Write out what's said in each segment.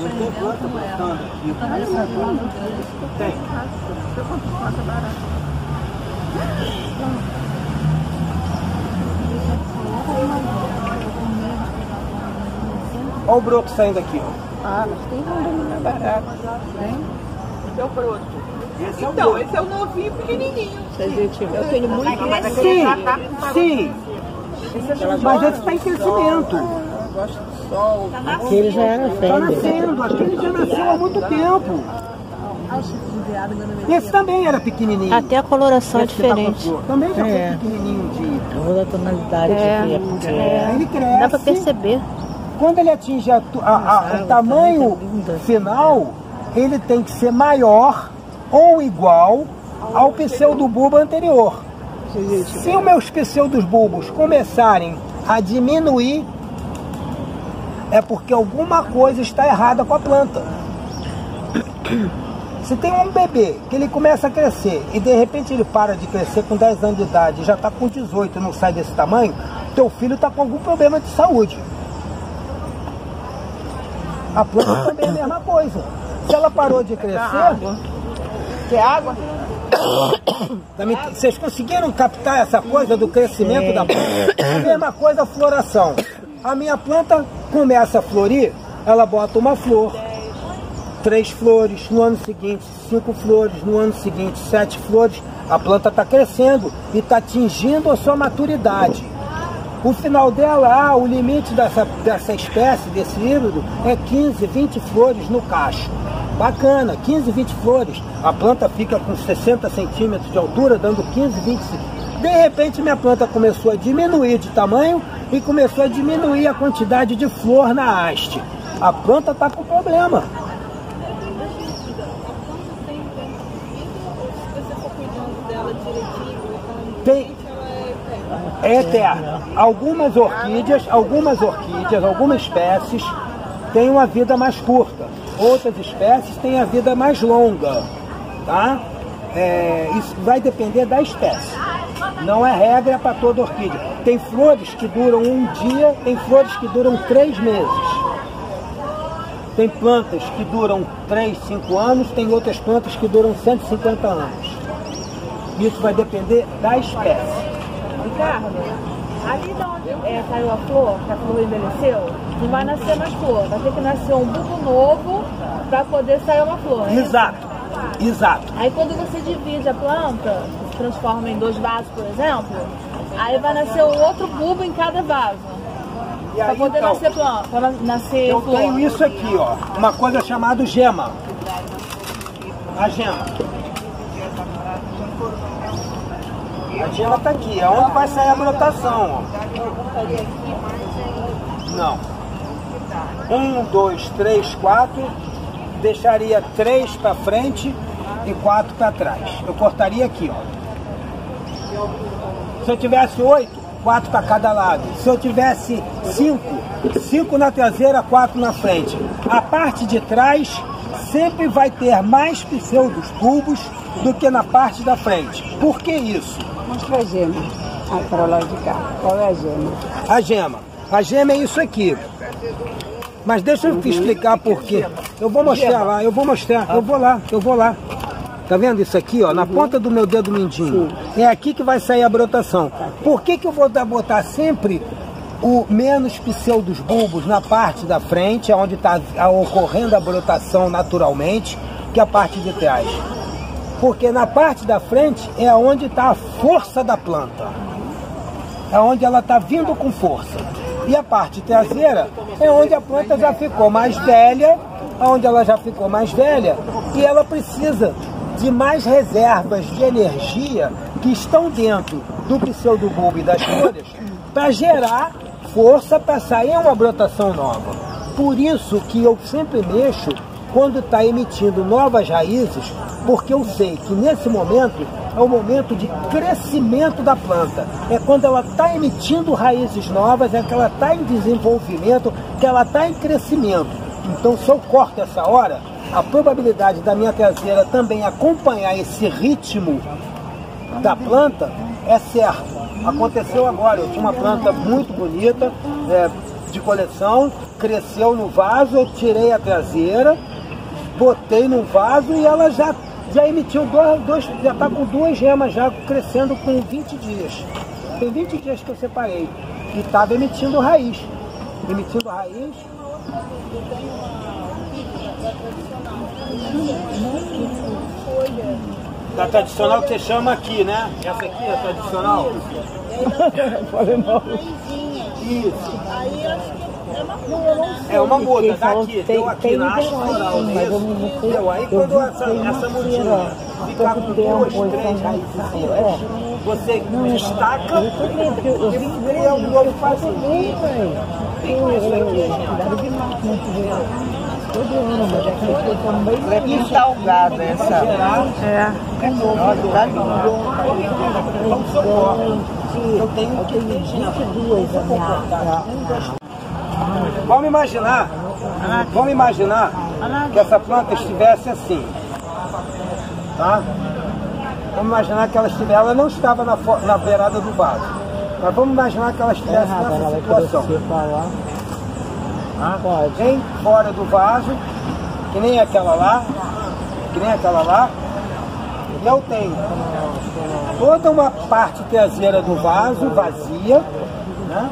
Não tem planta brotando aqui. Tem. Olha o broto saindo aqui, ó. Ah, mas tem um mais barato. Tem? Esse é o broto. Esse é o Então, broto. esse é o novinho pequenininho. Se a gente, eu tenho muito Sim, sim. Mas esse está em crescimento. gosto do sol. Aquele já era Está fêmea. nascendo. Aquele já nasceu há muito tempo. Esse também era pequenininho. Até a coloração é Esse que tá diferente. Também já É. foi pequenininho de... Vou dar tonalidade É, aqui. porque É, ele cresce. Dá pra perceber. Quando ele atinge a a- a- o tamanho tá muito linda. final, ele tem que ser maior ou igual ao pseudobulbo anterior. Se os meus pseudobulbos começarem a diminuir, é porque alguma coisa está errada com a planta. Se tem um bebê que ele começa a crescer e de repente ele para de crescer com 10 anos de idade, já está com 18 e não sai desse tamanho, teu filho está com algum problema de saúde. A planta também é a mesma coisa. Se ela parou de crescer, Quer água? também- vocês conseguiram captar essa coisa do crescimento da planta? A mesma coisa a floração. A minha planta começa a florir, ela bota uma flor, três flores, no ano seguinte cinco flores, no ano seguinte sete flores. A planta está crescendo e está atingindo a sua maturidade. O final dela, ah, o limite dessa, dessa espécie, desse híbrido, é 15, 20 flores no cacho. Bacana, 15, 20 flores. A planta fica com 60 centímetros de altura, dando 15, 20 De repente minha planta começou a diminuir de tamanho e começou a diminuir a quantidade de flor na haste. A planta está com problema. Tem, é eterna. Algumas orquídeas, algumas orquídeas, algumas espécies têm uma vida mais curta. Outras espécies têm a vida mais longa, tá? É, isso vai depender da espécie. Não é regra para toda orquídea. Tem flores que duram um dia, tem flores que duram três meses. Tem plantas que duram 3, 5 anos, tem outras plantas que duram 150 anos. Isso vai depender da espécie. Ricardo, ali de onde é, caiu a flor, que a flor envelheceu, não vai nascer mais flor. Vai ter que nascer um bulbo novo para poder sair uma flor. né? Exato, exato. Aí quando você divide a planta, transforma em dois vasos, por exemplo, aí vai nascer outro bulbo em cada vaso. E Para aí, poder então, nascer planta, para nascer eu flor. tenho isso aqui, ó, uma coisa chamada gema. A gema. A gema tá aqui, é onde vai sair a brotação, ó. Não. Um, dois, três, quatro. Deixaria três para frente e quatro para trás. Eu cortaria aqui, ó. Se eu tivesse oito, quatro para cada lado. Se eu tivesse cinco, cinco na traseira, quatro na frente. A parte de trás sempre vai ter mais pseudos bulbos do que na parte da frente. Por que isso? Mostra a gema. Para lá de cá. Qual é a gema? A gema. A gema é isso aqui. Mas deixa eu te explicar por quê. Eu vou mostrar lá, eu vou mostrar, eu vou lá, eu vou lá. Tá vendo isso aqui, ó? Na ponta do meu dedo mindinho. É aqui que vai sair a brotação. Por que, que eu vou botar sempre o menos pseudos bulbos na parte da frente, onde está ocorrendo a brotação naturalmente, que a parte de trás? Porque na parte da frente é onde está a força da planta é onde ela está vindo com força. E a parte traseira é onde a planta já ficou mais velha, onde ela já ficou mais velha e ela precisa de mais reservas de energia que estão dentro do pseudobulbo e das folhas para gerar força para sair uma brotação nova. Por isso que eu sempre mexo quando está emitindo novas raízes, porque eu sei que nesse momento é o momento de crescimento da planta. É quando ela está emitindo raízes novas, é que ela está em desenvolvimento, que ela está em crescimento. Então, se eu corto essa hora, a probabilidade da minha traseira também acompanhar esse ritmo da planta é certo. Aconteceu agora, eu tinha uma planta muito bonita, é, de coleção, cresceu no vaso, eu tirei a traseira, botei no vaso e ela já, já emitiu dois, dois já está com duas gemas já crescendo com 20 dias. Tem 20 dias que eu separei. E estava emitindo raiz. Emitindo raiz. Da tradicional que você chama aqui, né? Essa aqui é a tradicional? Falei mal. Isso. Aí acho que é uma. É uma muda, daqui, tem- deu aqui tem na haste floral, é isso? não sei. Deu, aí Eu quando essa, essa mudinha ficar com duas, três não raízes, é. você destaca porque eu e cria um novo mas é que eu também Ela é bem salgada essa. É. Eu tenho que 22 a minha. Vamos imaginar, vamos imaginar que essa planta estivesse assim, tá? Vamos imaginar que ela estivesse, ela não estava na, na beirada do vaso, mas vamos imaginar que ela estivesse nessa situação. Pode. Bem fora do vaso, que nem aquela lá, que nem aquela lá, e eu tenho toda uma parte traseira do vaso vazia, né?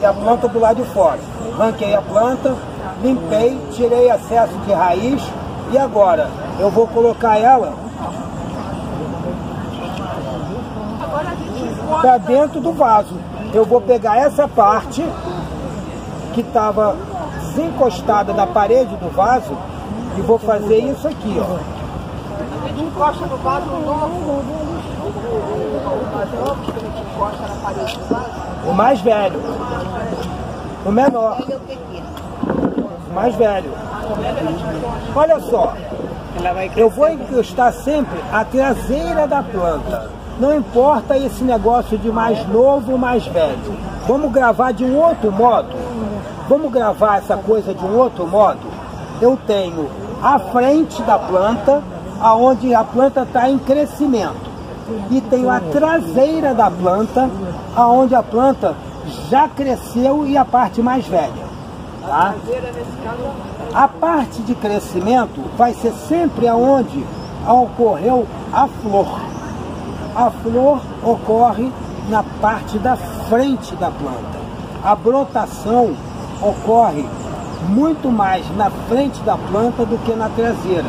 E a planta do lado de fora. Ranquei a planta, limpei, tirei excesso de raiz e agora eu vou colocar ela para dentro do vaso. Eu vou pegar essa parte que estava desencostada da parede do vaso e vou fazer isso aqui, ó. A gente encosta no vaso novo. O mais novo que a gente encosta na parede do vaso. O mais velho. O menor. O mais velho. Olha só. Eu vou encostar sempre a traseira da planta. Não importa esse negócio de mais novo ou mais velho. Vamos gravar de um outro modo? Vamos gravar essa coisa de um outro modo? Eu tenho a frente da planta, aonde a planta está em crescimento. E tenho a traseira da planta, aonde a planta já cresceu e a parte mais velha. Tá? A parte de crescimento vai ser sempre aonde ocorreu a flor. A flor ocorre na parte da frente da planta. A brotação ocorre muito mais na frente da planta do que na traseira.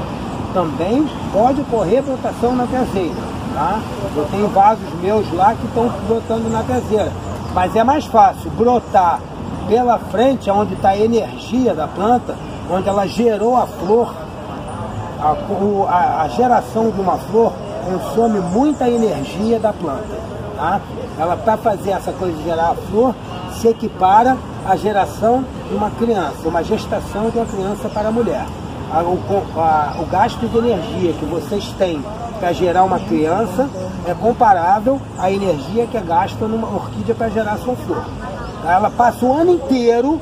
Também pode ocorrer brotação na traseira. Tá? Eu tenho vasos meus lá que estão brotando na traseira. Mas é mais fácil brotar pela frente, onde está a energia da planta, onde ela gerou a flor, a, a- geração de uma flor consome muita energia da planta. Tá? Ela, para fazer essa coisa de gerar a flor, se equipara à geração de uma criança, uma gestação de uma criança para a mulher. A- o, a- o gasto de energia que vocês têm para gerar uma criança é comparável à energia que é gasta numa orquídea para gerar sua flor. Ela passa o ano inteiro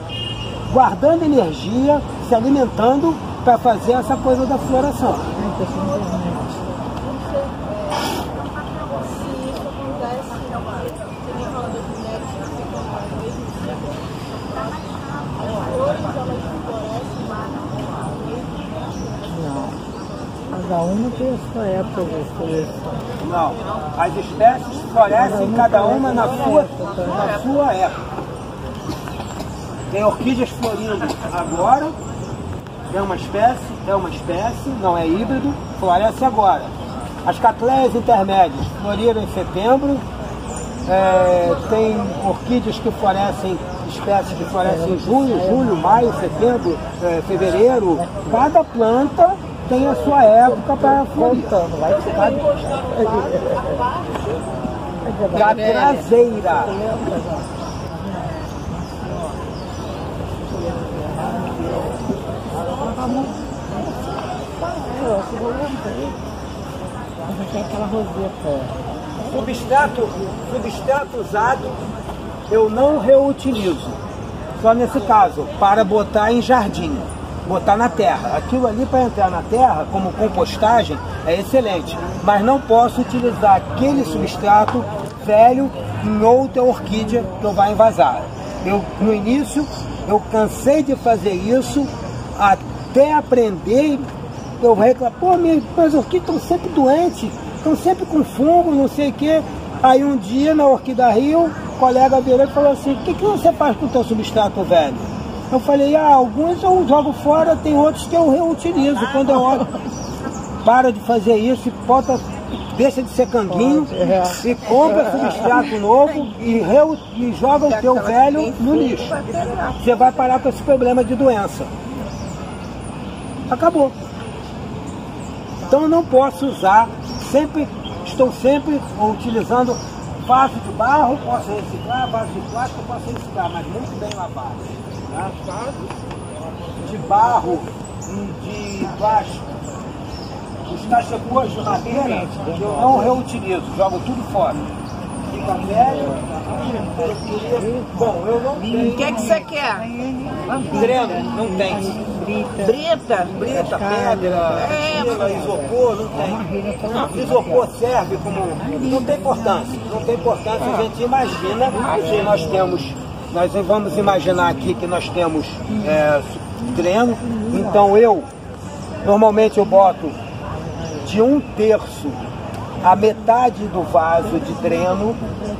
guardando energia, se alimentando para fazer essa coisa da floração. Cada uma tem a sua época de. Não, as espécies florescem cada uma na sua, na sua época. Tem orquídeas florindo agora, é uma espécie, é uma espécie, não é híbrido, floresce agora. As catleias intermédias floriram em setembro, é, tem orquídeas que florescem, espécies que florescem em junho, julho, maio, setembro, é, fevereiro. Cada planta tem a sua época para. Contando, vai ficar. Da traseira. Substrato, substrato usado eu não reutilizo. Só nesse caso, para botar em jardim, botar na terra. Aquilo ali para entrar na terra, como compostagem, é excelente. Mas não posso utilizar aquele substrato velho em outra orquídea que eu vá envasar. Eu, no início, eu cansei de fazer isso até aprender. Eu reclamo, pô, minhas orquídeas estão sempre doentes, estão sempre com fungo, não sei o quê. Aí um dia na Orquídea Rio, o colega virou e falou assim, o que, que você faz com o teu substrato velho? Eu falei, ah, alguns eu jogo fora, tem outros que eu reutilizo. Quando eu olho, para de fazer isso e bota, deixa de ser canguinho e compra substrato novo e, reu, e joga o teu velho no lixo. Você vai parar com esse problema de doença. Acabou. Então eu não posso usar, sempre, estou sempre utilizando vaso de barro, posso reciclar, vaso de plástico, posso reciclar, mas muito bem lavado. De barro, de plástico, os cachepôs de madeira, eu não reutilizo, jogo tudo fora. Fica velho, bom, eu não tenho. O que, que você quer? Dreno, não tem. Brita? Brita, pedra, argila, isopor, não tem. Isopor serve como. Não tem importância. Não tem importância. A gente imagina que nós temos. Nós vamos imaginar aqui que nós temos é, dreno. Então eu, normalmente eu boto de um terço a metade do vaso de dreno.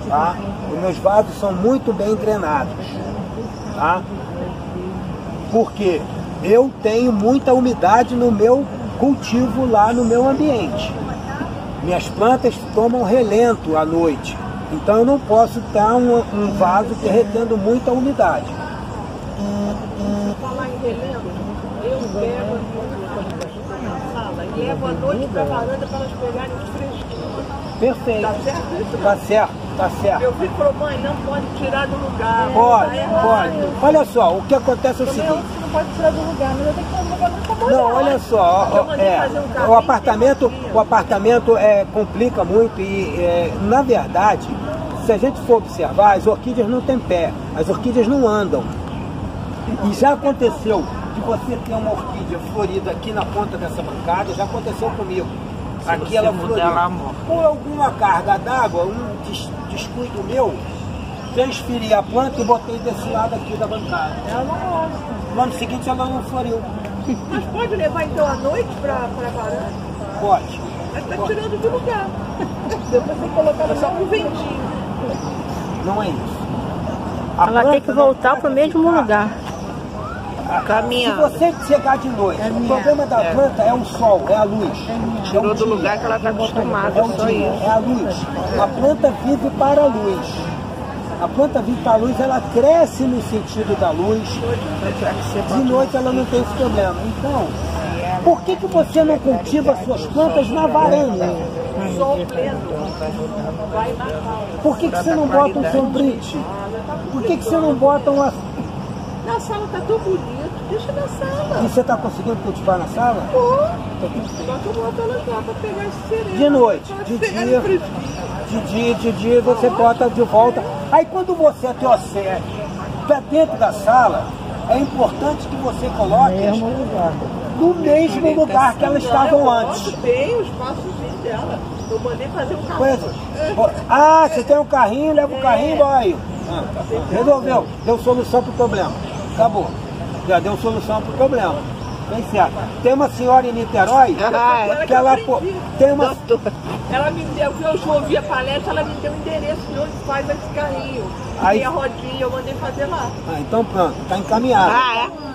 Tá? Os meus vasos são muito bem drenados. Tá? porque eu tenho muita umidade no meu cultivo lá no meu ambiente. Minhas plantas tomam relento à noite, então eu não posso estar um, um vaso derretendo muita umidade. falar em relento, eu pego na sala e levo à noite pra varanda para elas pegarem os fresquinhos. Perfeito. Tá certo isso? Tá certo, tá certo. Meu filho falou, mãe, não pode tirar do lugar. Pode, pode. Olha só, o que acontece é o seguinte. não pode tirar do lugar, mas eu tenho que Não, olha só, ó, é, um o apartamento, o apartamento é, complica muito e, é, na verdade, se a gente for observar, as orquídeas não têm pé, as orquídeas não andam. E já aconteceu de você ter uma orquídea florida aqui na ponta dessa bancada, já aconteceu comigo. Aqui ela florida. Por alguma carga d'água, um des- descuido meu, transferi a planta e botei desse lado aqui da bancada. Ela não. No ano seguinte ela não floriu. Mas pode levar então à noite pra, pra varanda? Pode. Mas tá tirando do lugar. Depois você colocava só pro ventinho. Não é isso. A Ela tem que voltar pode pro mesmo ficar- lugar. Se você chegar de noite, o problema da planta é o sol, é a luz. Tirou do lugar que ela está acostumada, É o só dia, é a luz. A planta vive para a luz. A planta vive para a luz, ela cresce no sentido da luz. De noite ela não tem esse problema. Então, por que, que você não cultiva suas plantas na varanda? Sol pleno. Vai na sala. Por que, que você não bota um sombrite? Por que, que você não bota uma. Na sala tá tão bonito. Deixa na sala. E você está conseguindo cultivar na sala? Pô, só que eu elas lá pra pegar esse sereno. De noite, de dia. De dia, de dia você bota de volta. Aí quando você trouxer para dentro da sala, é importante que você coloque no mesmo lugar que elas estavam Eu antes. bem o espaçozinho dela. Eu mandei fazer um carro. Coisa. Ah, você tem um carrinho, leva o carrinho e vai. Ah, resolveu, deu solução para o problema. Acabou. Já deu solução para o problema. Bem certo. Tem uma senhora em Niterói que ela pô, tem uma. Ela me deu, eu ouvi a palestra, ela me deu o endereço de onde faz esse carrinho. Aí- Tem a rodinha, eu mandei fazer lá. Ah, então pronto, está encaminhado. Ah, é?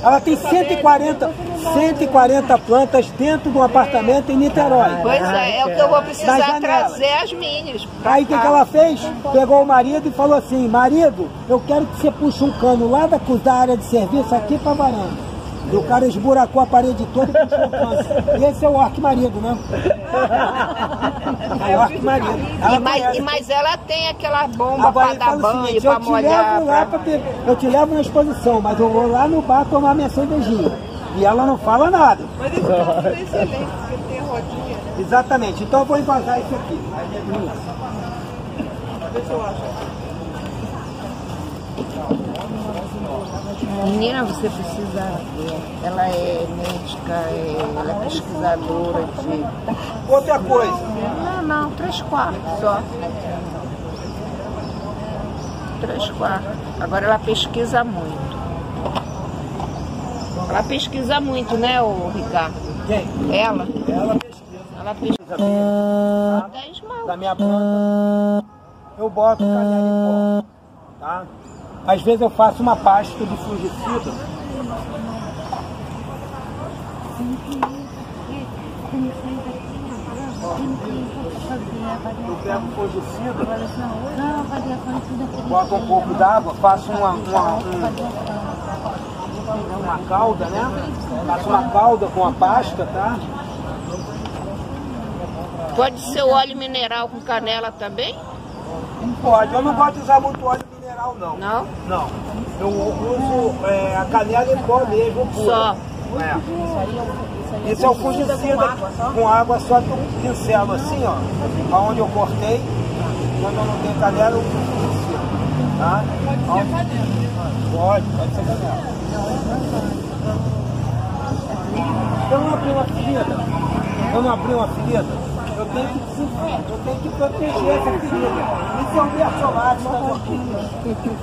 Ela tem 140, 140 plantas dentro de um apartamento em Niterói. Pois é, é o que eu vou precisar trazer as minhas. Aí o que, que ela fez? Pegou o marido e falou assim, marido, eu quero que você puxe um cano lá da, da área de serviço aqui para varanda. E o cara esburacou a parede toda e puxou o cano. Esse é o arque-marido, né? É o arque-marido. Ela E mas, e mas ela tem aquela bomba Agora para dar banho, seguinte, para eu te molhar. levo lá pra- pra ter- eu te levo na exposição, mas eu vou lá no bar tomar minha cervejinha. E ela não fala nada. Mas esse carro é excelente, porque tem a rodinha, né? Exatamente. Então eu vou envasar isso aqui. Deixa eu achar. Menina, você precisa ver. Ela é médica, é- ela é pesquisadora de. Outra coisa, Não, não, três quartos só. três quartos. Agora ela pesquisa muito. Ela pesquisa muito, né, o Ricardo? Quem? Ela? Ela pesquisa. Ela pesquisa Tá? esmalte. Da minha planta, eu boto canela em pó. Tá? Às vezes eu faço uma pasta de fungicida. Eu pego fungicida, boto um pouco d'água, faço uma, uma, um- uma calda, né? Faço uma calda com a pasta, tá? Pode ser o óleo mineral com canela também? Pode, eu não gosto de usar muito óleo mineral não. Não? Não. Eu uso é, a canela em pó mesmo, pura. Só. É. Esse é o fungicida com água só que eu pincelo assim, ó. Aonde eu cortei. Quando eu não tenho canela, eu uso fungicida. Tá? Pode ser canela? Pode, pode ser canela. Eu não abri uma ferida. Eu não abri uma ferida. Eu tenho que, eu tenho que proteger essa ferida. Isso é um mercholate, tá aqui.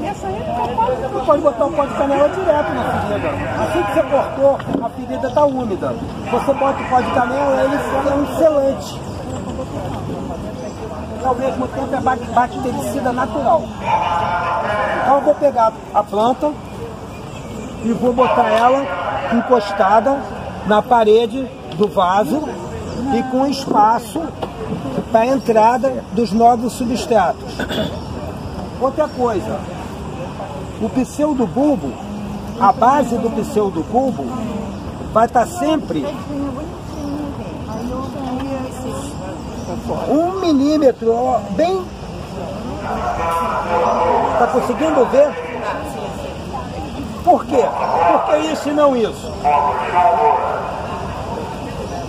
Nessa você pode botar um pó de canela direto na ferida. Assim que você cortou, a ferida está úmida. Você bota o pó de canela, ele é um selante. Ao mesmo tempo é bactericida natural. Então eu vou pegar a planta e vou botar ela encostada na parede do vaso e com espaço para a entrada dos novos substratos. Outra coisa, o pseudobulbo, a base do pseudobulbo vai estar sempre um milímetro, bem. Está conseguindo ver? Por quê? Por que isso e não isso?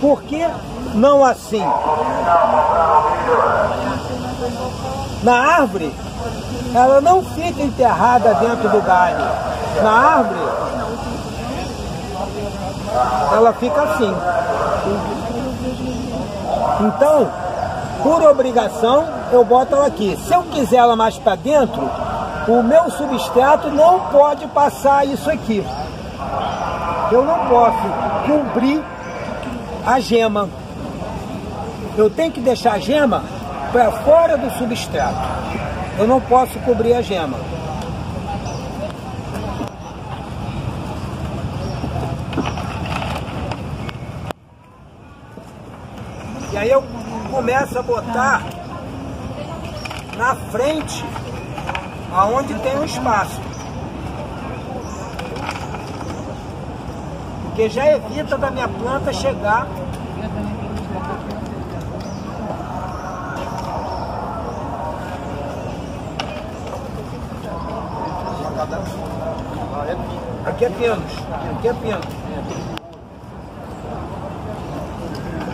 Por que não assim? Na árvore, ela não fica enterrada dentro do galho. Na árvore, ela fica assim. Então, por obrigação, eu boto ela aqui. Se eu quiser ela mais para dentro, o meu substrato não pode passar isso aqui. Eu não posso cobrir a gema. Eu tenho que deixar a gema para fora do substrato. Eu não posso cobrir a gema. E aí eu começo a botar na frente, aonde tem um espaço. Porque já evita da minha planta chegar Aqui é pinos, aqui é pinos.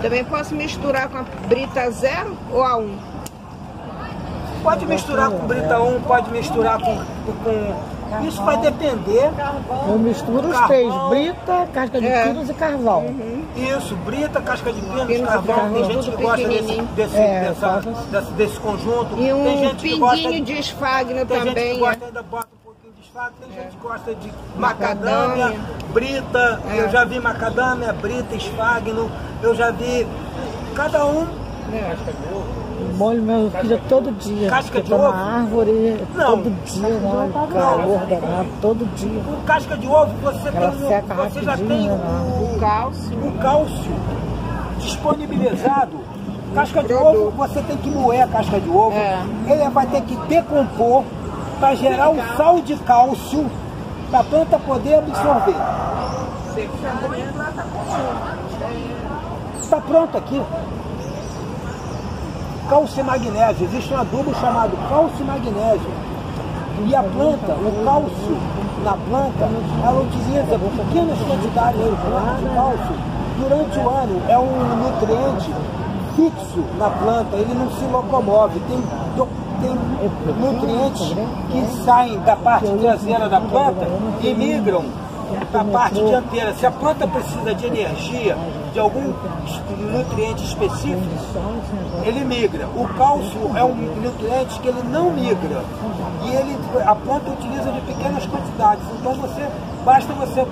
Também posso misturar com a brita zero ou a 1? Pode misturar com Brita 1, pode misturar com, com. Isso vai depender. Eu misturo os três: brita, casca de É. pinos e carvão. Isso, Brita, casca de pinos, Pinos, carvão. Tem carvão, gente que gosta desse, desse, É, dessa- assim. desse, desse conjunto. E tem um gente que gosta pinguinho de esfagno Tem gente também. que é. gosta ainda bota um pouquinho de esfago, tem gente que gosta de macadâmia, Macadâmia. brita, É. eu já vi macadâmia, brita, esfagno, eu já vi cada um. Molho meu filho todo dia. Casca de ovo? na árvore Não. todo dia, né? Calor danado, todo dia. Com casca de ovo você Ela tem, um- seca você já tem né? o, O cálcio. o cálcio disponibilizado. Casca de ovo, você tem que moer a casca de ovo. É. Ele vai ter que decompor para gerar o sal de cálcio para a planta poder absorver. Está pronto aqui. Cálcio e magnésio. Existe um adubo chamado cálcio e magnésio. E a planta, o cálcio na planta, ela utiliza pequenas quantidades de cálcio durante o ano. É um nutriente fixo na planta, ele não se locomove. Tem, tem nutrientes que saem da parte traseira da planta e migram a parte dianteira. Se a planta precisa de energia, de algum nutriente específico, ele migra. O cálcio é um nutriente que ele não migra. E ele, a planta utiliza de pequenas quantidades. Então você basta você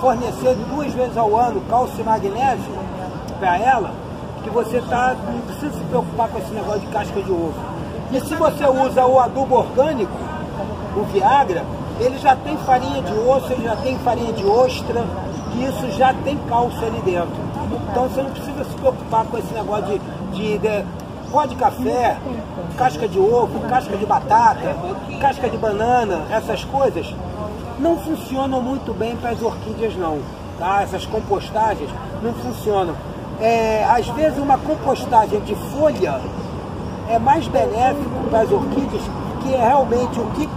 fornecer duas vezes ao ano cálcio e magnésio para ela, que você tá, não precisa se preocupar com esse negócio de casca de ovo. E se você usa o adubo orgânico, o Viagra, ele já tem farinha de osso, ele já tem farinha de ostra, que isso já tem cálcio ali dentro. Então você não precisa se preocupar com esse negócio de, de, de pó de café, casca de ovo, casca de batata, casca de banana, essas coisas não funcionam muito bem para as orquídeas não. Tá? Essas compostagens não funcionam. É, às vezes uma compostagem de folha é mais benéfico para as orquídeas, que é realmente o que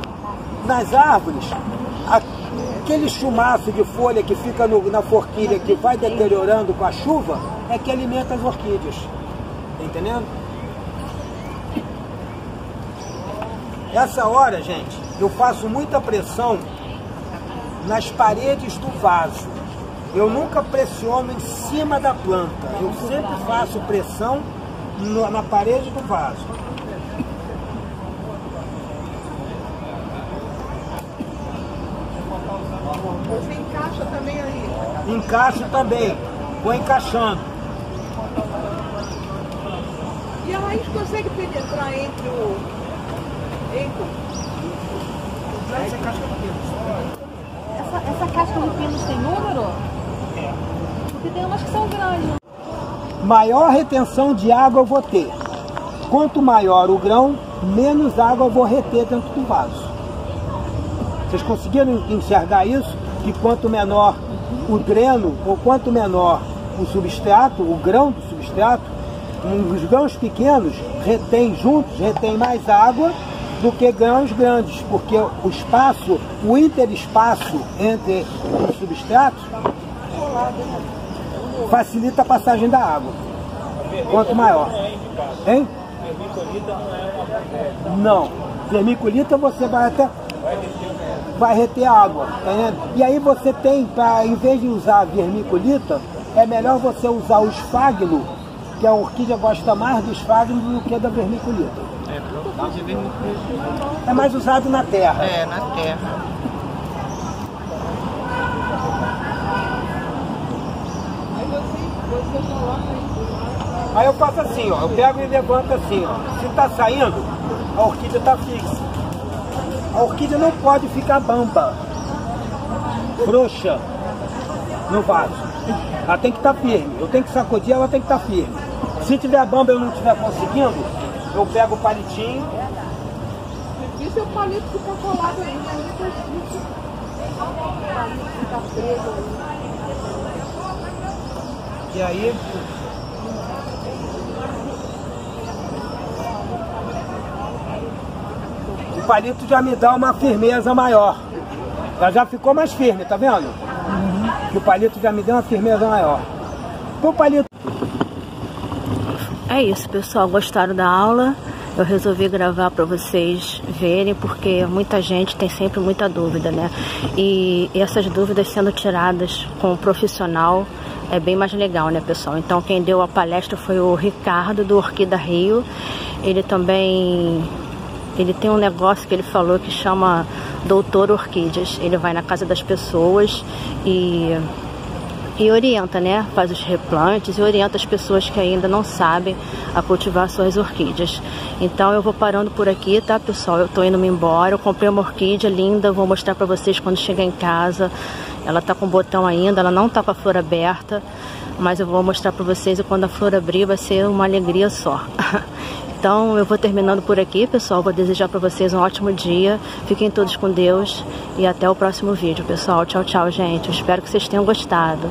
nas árvores, aquele chumaço de folha que fica no, na forquilha que vai deteriorando com a chuva, é que alimenta as orquídeas. Tá entendendo? Essa hora, gente, eu faço muita pressão nas paredes do vaso. Eu nunca pressiono em cima da planta. Eu sempre faço pressão na parede do vaso. Você encaixa também aí? Encaixo também. Vou encaixando. E a raiz consegue penetrar entre o... Entre... Essa casca de Essa, essa casca de pinos tem número? É. Porque tem umas que são grandes. Maior retenção de água eu vou ter. Quanto maior o grão, menos água eu vou reter dentro do vaso. Vocês conseguiram enxergar isso? Que quanto menor o dreno, ou quanto menor o substrato, o grão do substrato, os grãos pequenos retém juntos, retém mais água do que grãos grandes, porque o espaço, o interespaço entre os substratos facilita a passagem da água. Quanto maior. Hein? Não. Vermiculita você vai até vai reter água, tá vendo? E aí você tem, pra, em vez de usar vermiculita, é melhor você usar o esfagno, que a orquídea gosta mais do esfagno do que da vermiculita. É, porque de vermiculita. É mais usado na terra. É, na terra. Aí eu faço assim, ó, eu pego e levanto assim, ó. Se tá saindo, a orquídea tá fixa. A orquídea não pode ficar bamba, frouxa no vaso. Ela tem que estar firme. Eu tenho que sacudir, ela tem que estar firme. Se tiver bamba e eu não estiver conseguindo, eu pego o palitinho. Isso é o palito que fica colado aí, mas depois disso... O palito fica preso aí. E aí, palito já me dá uma firmeza maior. Ela já ficou mais firme, tá vendo? O palito já me deu uma firmeza maior. O palito É isso, pessoal. Gostaram da aula? Eu resolvi gravar para vocês verem, porque muita gente tem sempre muita dúvida, né? E essas dúvidas sendo tiradas com um profissional é bem mais legal, né, pessoal? Então, quem deu a palestra foi o Ricardo, do Orquídea Rio. Ele também... Ele tem um negócio que ele falou que chama Doutor Orquídeas. Ele vai na casa das pessoas e e orienta, né? Faz os replantes e orienta as pessoas que ainda não sabem a cultivar suas orquídeas. Então eu vou parando por aqui, tá, pessoal? Eu tô indo me embora. Eu comprei uma orquídea linda, vou mostrar para vocês quando chegar em casa. Ela tá com botão ainda, ela não tá com a flor aberta, mas eu vou mostrar para vocês e quando a flor abrir vai ser uma alegria só. Então eu vou terminando por aqui, pessoal. Vou desejar para vocês um ótimo dia. Fiquem todos com Deus e até o próximo vídeo, pessoal. Tchau, tchau, gente. Espero que vocês tenham gostado.